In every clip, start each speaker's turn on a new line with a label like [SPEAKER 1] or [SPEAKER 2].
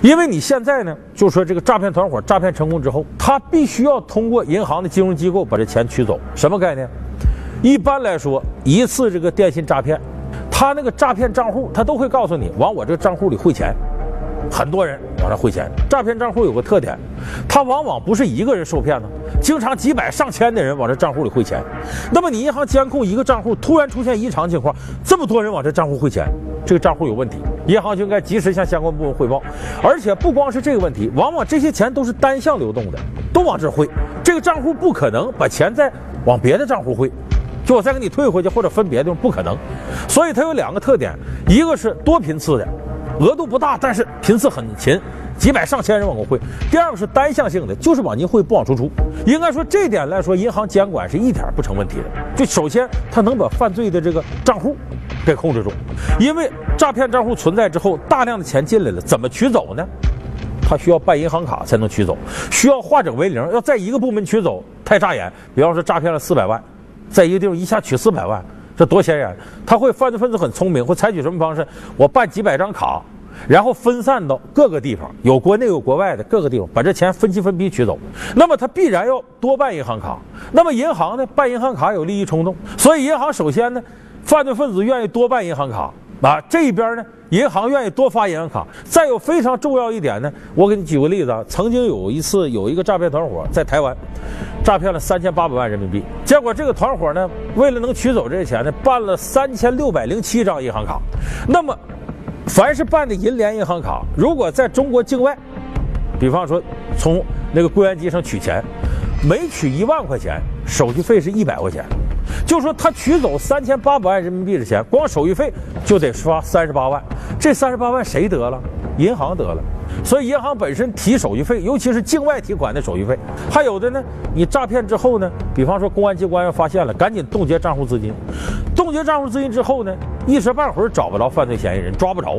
[SPEAKER 1] 因为你现在呢，就说这个诈骗团伙诈骗成功之后，他必须要通过银行的金融机构把这钱取走。什么概念？一般来说，一次这个电信诈骗，他那个诈骗账户，他都会告诉你往我这个账户里汇钱。很多人往这汇钱。诈骗账户有个特点，他往往不是一个人受骗呢，经常几百上千的人往这账户里汇钱。那么你银行监控一个账户突然出现异常情况，这么多人往这账户汇钱，这个账户有问题，银行就应该及时向相关部门汇报。而且不光是这个问题，往往这些钱都是单向流动的，都往这汇，这个账户不可能把钱再往别的账户汇。就我再给你退回去，或者分别的地方，不可能。所以它有两个特点，一个是多频次的，额度不大，但是频次很勤，几百上千人往过汇；第二个是单向性的，就是往进汇，不往出出。应该说这点来说，银行监管是一点不成问题的。就首先，它能把犯罪的这个账户给控制住，因为诈骗账户存在之后，大量的钱进来了，怎么取走呢？他需要办银行卡才能取走，需要化整为零，要在一个部门取走太扎眼。比方说，诈骗了四百万。在一个地方一下取四百万，这多显眼！他会犯罪分子很聪明，会采取什么方式？我办几百张卡，然后分散到各个地方，有国内有国外的各个地方，把这钱分期分批取走。那么他必然要多办银行卡。那么银行呢？办银行卡有利益冲动，所以银行首先呢，犯罪分子愿意多办银行卡啊。这一边呢，银行愿意多发银行卡。再有非常重要一点呢，我给你举个例子啊，曾经有一次有一个诈骗团伙在台湾。诈骗了三千八百万人民币，结果这个团伙呢，为了能取走这些钱呢，办了三千六百零七张银行卡。那么，凡是办的银联银行卡，如果在中国境外，比方说从那个柜员机上取钱，每取一万块钱，手续费是一百块钱。就说他取走三千八百万人民币的钱，光手续费就得刷三十八万。这三十八万谁得了？银行得了。所以银行本身提手续费，尤其是境外提款的手续费，还有的呢。你诈骗之后呢，比方说公安机关要发现了，赶紧冻结账户资金。冻结账户资金之后呢，一时半会儿找不着犯罪嫌疑人，抓不着，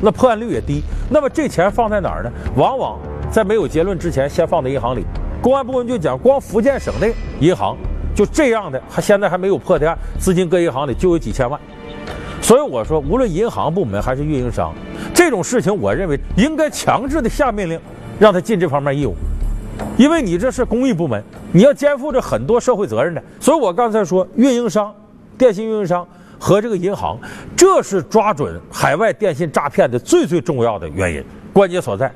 [SPEAKER 1] 那破案率也低。那么这钱放在哪儿呢？往往在没有结论之前，先放在银行里。公安部门就讲，光福建省内银行就这样的，还现在还没有破的案，资金搁银行里就有几千万。所以我说，无论银行部门还是运营商，这种事情，我认为应该强制的下命令，让他尽这方面义务，因为你这是公益部门，你要肩负着很多社会责任的。所以我刚才说，运营商、电信运营商和这个银行，这是抓准海外电信诈骗的最最重要的原因，关键所在。